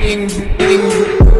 Ding, ding.